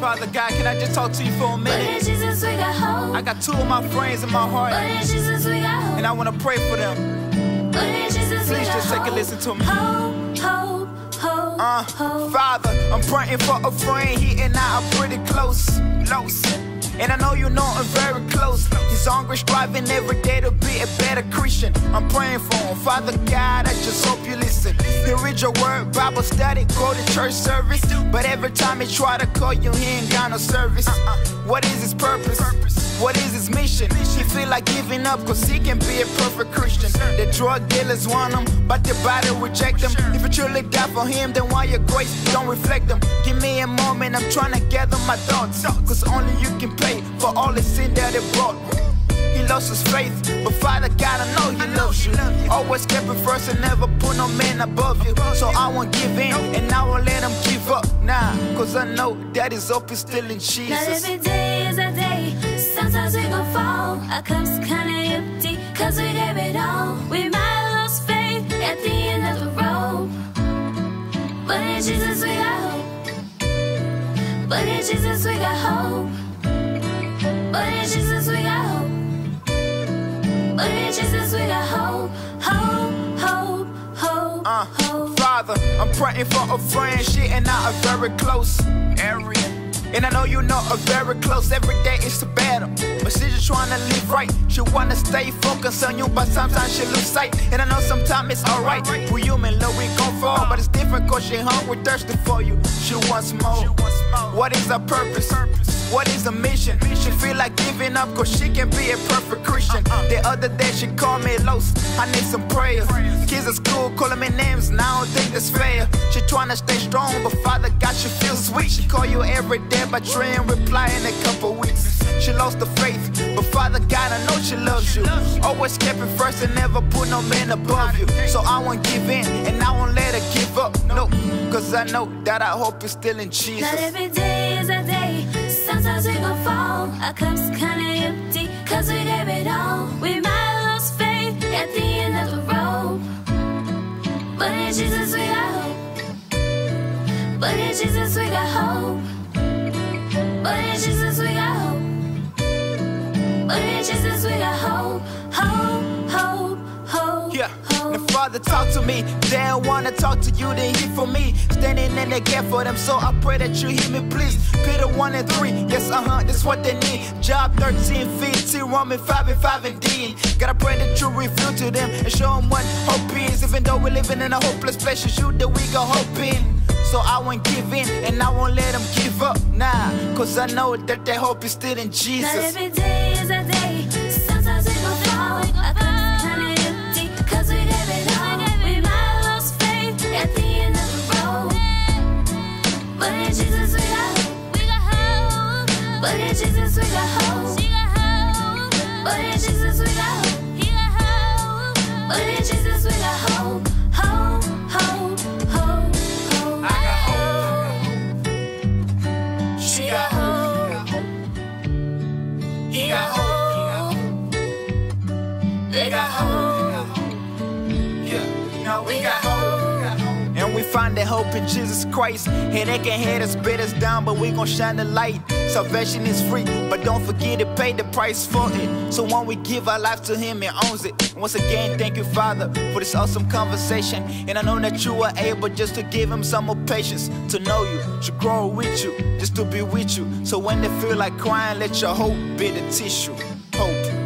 Father God, can I just talk to you for a But in minute? Jesus we got hope. I got two of my friends in my But heart, in Jesus we got hope. and I want to pray for them. But Jesus we Please got just take a listen to me. Hope, hope, hope, Uh, hope. Father, I'm praying for a friend. He and I are pretty close, close. And I know you know I'm very close. He's hungry, striving every day to be a better Christian. I'm praying for him. Father God, I just hope you listen. He read your word, Bible study, go to church service. But every time he try to call you, he ain't got no service. What is his purpose? What is his mission? He feel like giving up cause he can be a perfect Christian. The drug dealers want him, but the body reject him. If you truly die for him, then why your grace don't reflect him? Give me a moment, I'm trying to gather my thoughts. Cause only you can for all the sin that it brought. He lost his faith, but Father God, I know He loves you. Always kept it first and never put no man above you. So I won't give in and I won't let him give up. Nah, cause I know that his hope is still in Not Jesus. every day is a day. Sometimes we gon' fall. Our cups kinda empty. Cause we gave it all. We might lose faith at the end of the road. But in Jesus we got hope. But in Jesus we got hope. But in Jesus we got hope. But in Jesus we got hope. Hope, hope, hope, Uh, hope. Father, I'm praying for a friend. She and I are very close. Area. And I know you know her very close. Every day it's a battle. But she just trying to live right. She wanna stay focused on you, but sometimes she lose sight. And I know sometimes it's alright. We human, love, we gon' fall. But it's different cause she hungry, thirsty for you. She wants more. What is her purpose? What is the mission? She feel like giving up cause she can be a perfect Christian. Uh-uh. The other day she called me lost. I need some prayers. Kids at school calling me names, and I don't think that's fair. She tryna stay strong, but Father God, she feel sweet. She call you every day, but you ain't reply in a couple weeks. She lost the faith, but Father God, I know she loves you. Always kept it first and never put no man above you. So I won't give in and I won't let her give up. No, cause I know that I hope is still in Not Jesus. every day is. Sometimes we gon' fall. Our cups kinda empty. Cause we gave it all. We might lose faith at the end of the road. But in Jesus we got hope. But in Jesus we got hope. But in Jesus we got hope. But in Jesus we got hope. Hope, Father talk to me. They don't wanna talk to you, they hear for me. Standing in the gap for them, so I pray that you hear me, please. Peter 1 and 3, yes, uh huh, that's what they need. Job 13, 15, Roman 5 and 5 and D. Gotta pray that you reveal to them and show them what hope is. Even though we're living in a hopeless place, you that we got hope in. So I won't give in and I won't let them give up, nah. Cause I know that their hope is still in Jesus. every day is a day. Jesus we got. We got hope. But in Jesus we got hope. She got hope. Jesus we got hope. He got hope. Jesus we got hope. Hope, hope, hope, hope. I got hope. She got hope. He got hope. They got hope. Yeah, no, we got hope. We find that hope in Jesus Christ. And they can head us, beat us down, but we gon' shine the light. Salvation is free, but don't forget to pay the price for it. So when we give our life to Him, He owns it. Once again, thank you, Father, for this awesome conversation. And I know that you are able just to give Him some more patience to know you, to grow with you, just to be with you. So when they feel like crying, let your hope be the tissue. Hope.